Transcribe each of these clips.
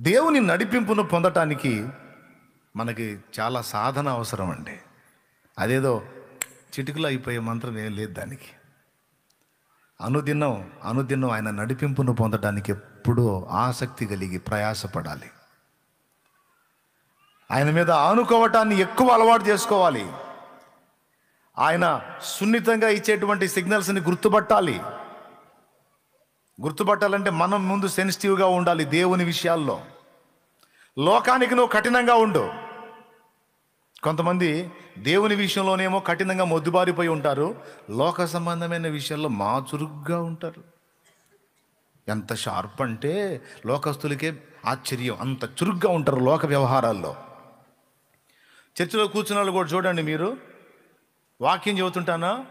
దేవుని నడిపింపును పొందటానికి మనకి చాలా సాధన అవసరం అండి. అదేదో చిటికలో అయిపోయే మంత్రం ఏం లేదు దానికి. అనుదినం అనుదినం ఆయన నడిపింపును పొందడానికి ఎప్పుడూ ఆసక్తి కలిగి ప్రయాసపడాలి. ఆయన మీద ఆనుకోవటాన్ని ఎక్కువ అలవాటు చేసుకోవాలి. ఆయన సున్నితంగా ఇచ్చేటువంటి సిగ్నల్స్ని గుర్తుపట్టాలి. గుర్తుపట్టాలంటే మనం ముందు సెన్సిటివ్గా ఉండాలి దేవుని విషయాల్లో. లోకానికి నువ్వు కఠినంగా ఉండు. కొంతమంది దేవుని విషయంలోనేమో కఠినంగా మొద్దుబారిపోయి ఉంటారు. లోక సంబంధమైన విషయాల్లో మా చురుగ్గా ఉంటారు. ఎంత షార్ప్ అంటే లోకస్తులకే ఆశ్చర్యం. అంత చురుగ్గా ఉంటారు లోక వ్యవహారాల్లో. చర్చిలో కూర్చున్న వాళ్ళు కూడా చూడండి మీరు. వాక్యం చెబుతుంటానా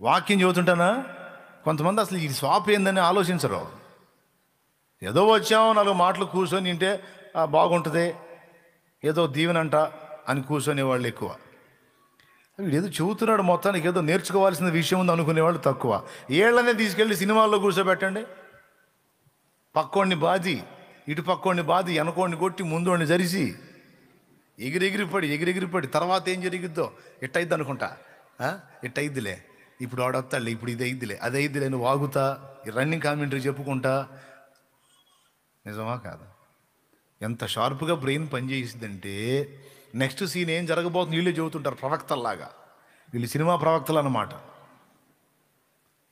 వాక్యం చెబుతుంటానా కొంతమంది అసలు ఈ స్వాప్ ఏందని ఆలోచించరు. ఏదో వచ్చాము నాలుగు మాటలు కూర్చొని తింటే బాగుంటుంది. ఏదో దీవెనంట అని కూర్చొని వాళ్ళు ఎక్కువ. వీడు ఏదో చెబుతున్నాడు మొత్తానికి ఏదో నేర్చుకోవాల్సిన విషయం ఉంది అనుకునేవాళ్ళు తక్కువ. ఏళ్ళనే తీసుకెళ్ళి సినిమాల్లో కూర్చోబెట్టండి. పక్కోడిని బాది ఇటు పక్కోడిని బాది వెనకోడిని కొట్టి ముందోడిని జరిసి ఎగిరెగిరిపడి ఎగిరెగిరిపడి తర్వాత ఏం జరిగిద్దో ఎట్టయిద్ది అనుకుంటా ఇట్టయిద్దిలే ఇప్పుడు ఆడొస్తాడులే ఇప్పుడు ఇది అయిద్దిలే అది అయిద్దిలే నువ్వు వాగుతా రన్నింగ్ కామెంటరీ చెప్పుకుంటా. నిజమా కాదా? ఎంత షార్ప్గా బ్రెయిన్ పనిచేసిందంటే నెక్స్ట్ సీన్ ఏం జరగబోతుంది వీళ్ళే చెబుతుంటారు ప్రవక్తల్లాగా. వీళ్ళు సినిమా ప్రవక్తలు అన్నమాట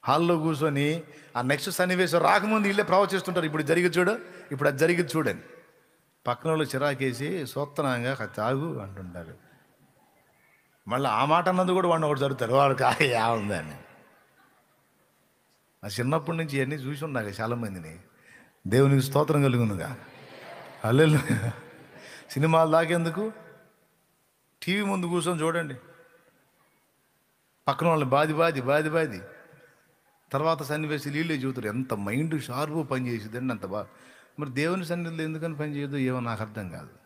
హాల్లో కూర్చొని ఆ నెక్స్ట్ సన్నివేశం రాకముందు వీళ్ళే ప్రవచిస్తుంటారు ఇప్పుడు జరిగి చూడు ఇప్పుడు అది జరిగి చూడని పక్కన వాళ్ళు చిరాకేసి సూత్తనంగా తాగు అంటుంటారు. మళ్ళీ ఆ మాట అన్నది కూడా వాడిని ఒకటి జరుగుతారు వాడు కాయ ఉందని. ఆ చిన్నప్పటి నుంచి ఇవన్నీ చూసి ఉన్నాక చాలా మందిని దేవునికి స్తోత్రం కలుగునుగా. అల్లెలు సినిమాలు దాకేందుకు? టీవీ ముందు కూర్చొని చూడండి. పక్కన వాళ్ళని బాది బాది బాది బాది. తర్వాత సన్నివేశం వీళ్ళే చూతారు ఎంత మైండ్ షార్ప్ పని అంత బాగా మరి దేవుని సన్నిధిలో ఎందుకని పని చేయదు ఏమో నాకు అర్థం కాదు.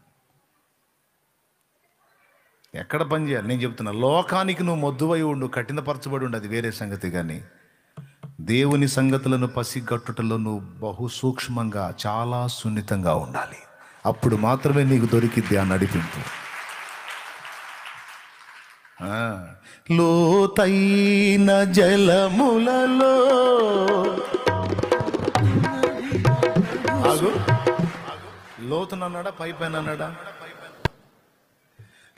ఎక్కడ పని చేయాలి? నేను చెప్తున్నా లోకానికి నువ్వు మొద్దువై ఉండు కఠినపరచబడి ఉండు అది వేరే సంగతి కానీ దేవుని సంగతులను పసిగట్టుటలో నువ్వు బహు సూక్ష్మంగా చాలా సున్నితంగా ఉండాలి. అప్పుడు మాత్రమే నీకు దొరికిద్ది ఆ నడిపింపు. ఆ, లోతైన జలములలో. లోతునన్నాడా పై పైన అన్నాడా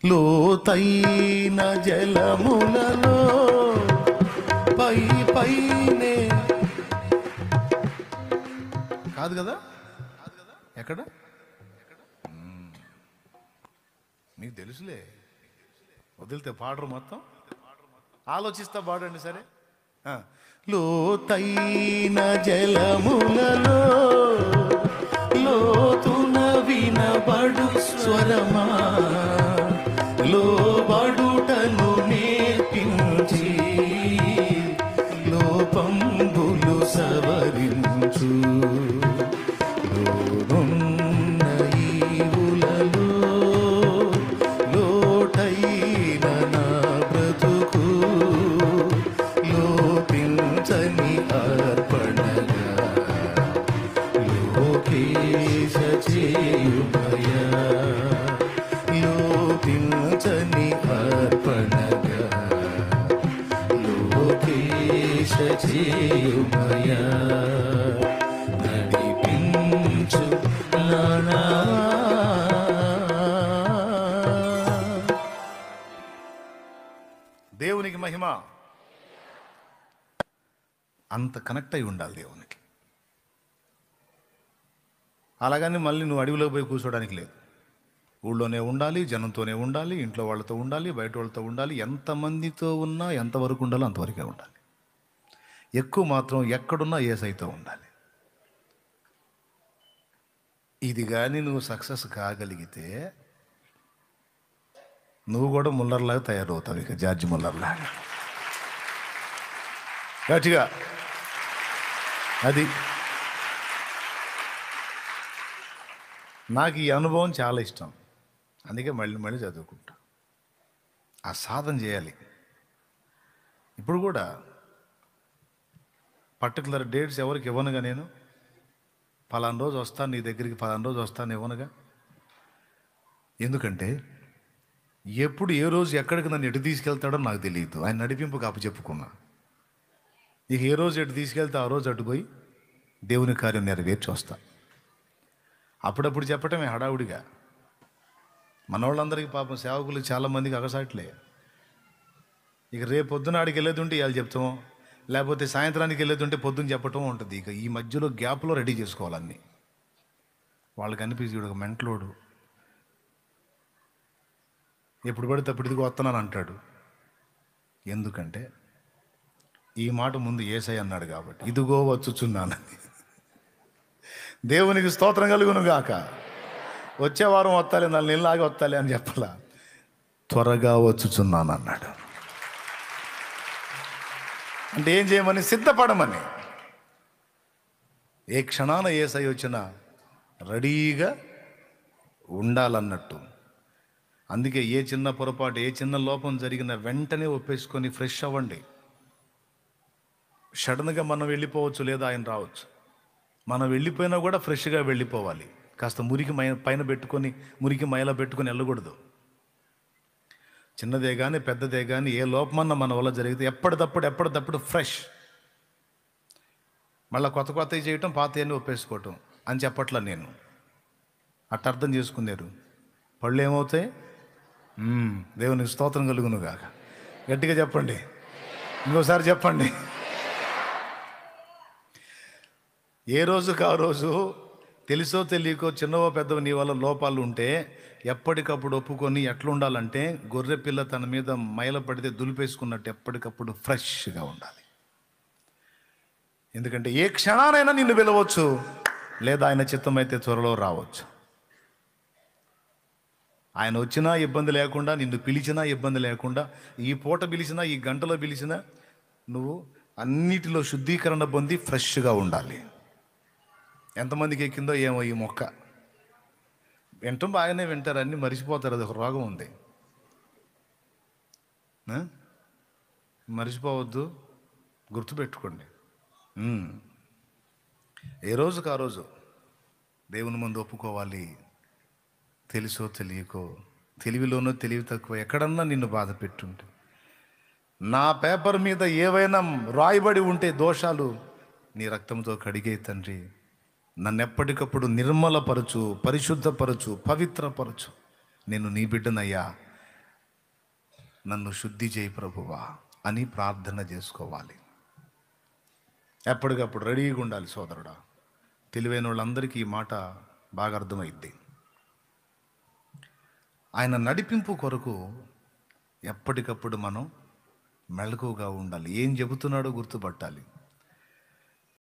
లోతైన జలములలో పై పైనే. కాదు కదా? ఎక్కడ? మీకు తెలుసులే. వదిలితే పాడరు మొత్తం. ఆలోచిస్తా పాడండి సరే. లోతైన జలములలో లోతున వినబడు స్వరమా? చేయుమయా నడిపించు నానా. దేవునికి మహిమ. అంత కనెక్ట్ అయి ఉండాలి దేవునికి. అలాగని మళ్ళీ నువ్వు అడవిలోకి పోయి కూర్చోడానికి లేదు. ఊళ్ళోనే ఉండాలి జనంతోనే ఉండాలి ఇంట్లో వాళ్ళతో ఉండాలి బయట వాళ్ళతో ఉండాలి ఎంతమందితో ఉన్నా ఎంతవరకు ఉండాలో అంతవరకే ఉండాలి. ఎక్కువ మాత్రం ఎక్కడున్నా ఏసైతో ఉండాలి. ఇది కానీ నువ్వు సక్సెస్ కాగలిగితే నువ్వు కూడా ముల్లర్లాగా తయారవుతావు ఇక జార్జి ముల్లర్లాగా. గట్టిగా. అది. నాకు ఈ అనుభవం చాలా ఇష్టం. అందుకే మళ్ళీ మళ్ళీ చదువుకుంటా. ఆ సాధన చేయాలి. ఇప్పుడు కూడా పర్టికులర్ డేట్స్ ఎవరికి ఇవ్వనుగా నేను? పలానా రోజు వస్తాను నీ దగ్గరికి పలానా రోజు వస్తాను ఇవ్వనుగా? ఎందుకంటే ఎప్పుడు ఏ రోజు ఎక్కడికి నన్ను ఎటు తీసుకెళ్తాడో నాకు తెలియదు. ఆయన నడిపింపు కాపు చెప్పుకున్నా. ఇక ఏ రోజు ఎటు తీసుకెళ్తే ఆ రోజు అటు పోయి దేవుని కార్యం నెరవేర్చి వస్తా. అప్పుడప్పుడు చెప్పటమే హడావుడిగా. మన వాళ్ళందరికీ పాపం సేవకులు చాలామందికి అగసాట్లే. ఇక రేపు పొద్దున ఆడికి వెళ్ళేది ఉంటే ఇవాళ చెప్తాము. లేకపోతే సాయంత్రానికి వెళ్ళేదంటే పొద్దున్న చెప్పటం ఉంటుంది. ఇక ఈ మధ్యలో గ్యాప్లో రెడీ చేసుకోవాలన్నీ వాళ్ళకి అనిపించి ఒక మెంట్లోడు. ఎప్పుడు పడితే అప్పుడు ఇదిగో వస్తున్నాను అంటాడు. ఎందుకంటే ఈ మాట ముందు ఏసై అన్నాడు కాబట్టి. ఇదిగో వచ్చుచున్నానని దేవునికి స్తోత్రం కలుగును గాక. వచ్చే వారం వస్తాలి నాలుగు నెలలు వస్తాలి అని చెప్పాల. త్వరగా వచ్చుచున్నాను అన్నాడు. అంటే ఏం చేయమని? సిద్ధపడమని. ఏ క్షణాన ఏసై వచ్చినా రెడీగా ఉండాలన్నట్టు. అందుకే ఏ చిన్న పొరపాటు ఏ చిన్న లోపం జరిగిన వెంటనే ఒప్పేసుకొని ఫ్రెష్ అవ్వండి. సడన్గా మనం వెళ్ళిపోవచ్చు లేదా ఆయన రావచ్చు. మనం వెళ్ళిపోయినా కూడా ఫ్రెష్గా వెళ్ళిపోవాలి. కాస్త మురికి మై పైన పెట్టుకొని మురికి మైలా పెట్టుకొని వెళ్ళకూడదు. చిన్నదే కానీ పెద్దదే కానీ ఏ లోపమన్నా మన వల్ల జరిగితే ఎప్పటిదప్పుడు ఎప్పటిదప్పుడు ఫ్రెష్ మళ్ళీ కొత్త కొత్తవి చేయటం పాతయన్ని ఒప్పేసుకోవటం అని చెప్పట్లా నేను. అట్ట అర్థం చేసుకున్నారు పళ్ళు ఏమవుతాయి? మ్మ్, దేవునికి స్తోత్రం కలుగును కాక గట్టిగా చెప్పండి. ఇంకోసారి చెప్పండి. ఏ రోజుకు ఆ రోజు తెలుసో తెలియకో చిన్నవో పెద్దవో నీ వల్ల లోపాలు ఉంటే ఎప్పటికప్పుడు ఒప్పుకొని ఎట్లా ఉండాలంటే గొర్రె పిల్ల తన మీద మైల పడితే దులిపేసుకున్నట్టు ఎప్పటికప్పుడు ఫ్రెష్గా ఉండాలి. ఎందుకంటే ఏ క్షణానైనా నిన్ను పిలవచ్చు లేదా ఆయన చిత్తమైతే త్వరలో రావచ్చు. ఆయన వచ్చినా ఇబ్బంది లేకుండా నిన్ను పిలిచినా ఇబ్బంది లేకుండా ఈ పూట పిలిచినా ఈ గంటలో పిలిచినా నువ్వు అన్నిటిలో శుద్ధీకరణ పొంది ఫ్రెష్గా ఉండాలి. ఎంతమందికి ఎక్కిందో ఏమో ఈ మొక్క? వింటాం బాగానే వింటారు అన్నీ మరిచిపోతారు అది ఒక రోగం ఉంది. మరిచిపోవద్దు గుర్తుపెట్టుకోండి. ఏ రోజుకు ఆ రోజు? దేవుని ముందు ఒప్పుకోవాలి. తెలుసో తెలియకో? తెలివిలోనో తెలివి తక్కువ. ఎక్కడన్నా నిన్ను బాధ పెట్టుంటే. నా పేపర్ మీద ఏవైనా రాయబడి ఉంటే దోషాలు నీ రక్తంతో కడిగే తండ్రి. నన్ను ఎప్పటికప్పుడు నిర్మలపరచు పరిశుద్ధపరచు పవిత్రపరచు. నేను నీ బిడ్డనయ్యా. నన్ను శుద్ధి చేయి ప్రభువా అని ప్రార్థన చేసుకోవాలి. ఎప్పటికప్పుడు రెడీగా ఉండాలి సోదరుడా. తెలివైన వాళ్ళందరికీ ఈ మాట బాగా అర్థమైద్ది. ఆయన నడిపింపు కొరకు ఎప్పటికప్పుడు మనం మెళకువగా ఉండాలి. ఏం చెబుతున్నాడో గుర్తుపట్టాలి.